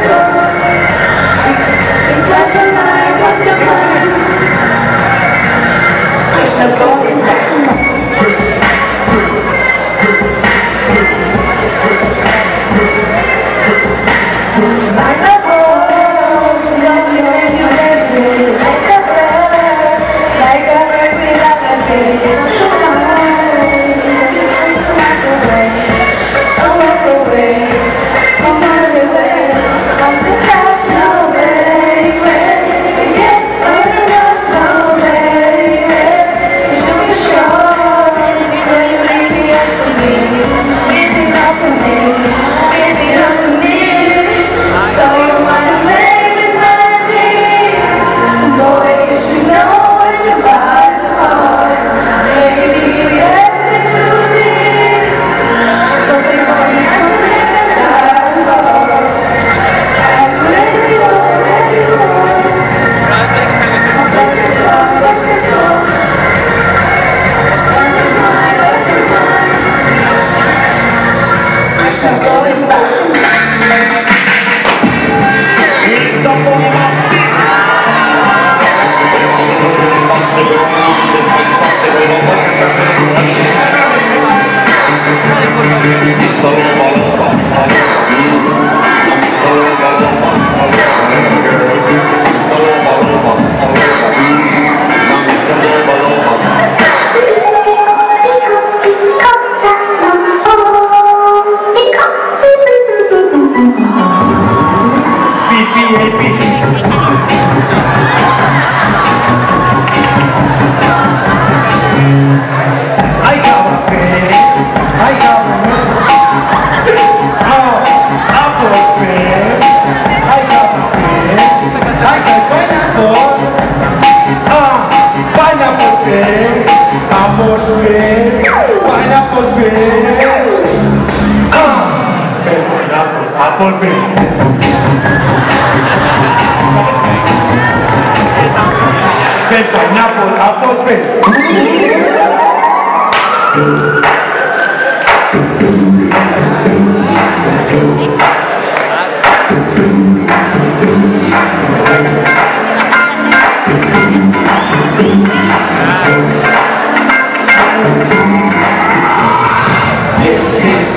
Yes. fe, amor fe, baila por fe, perdona por fe. Pineapple, apple, pe.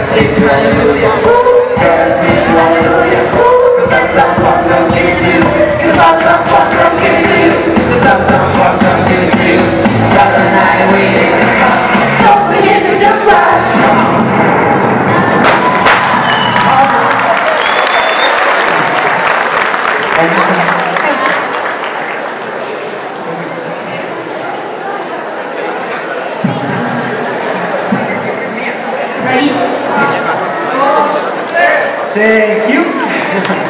Sing to hallelujah. Sing to hallelujah. Cause I'm done give it to you. Cause I'm done give it to you. Cause I'm done give it to you. Saturday night we. Don't forget to just rush. Thank you.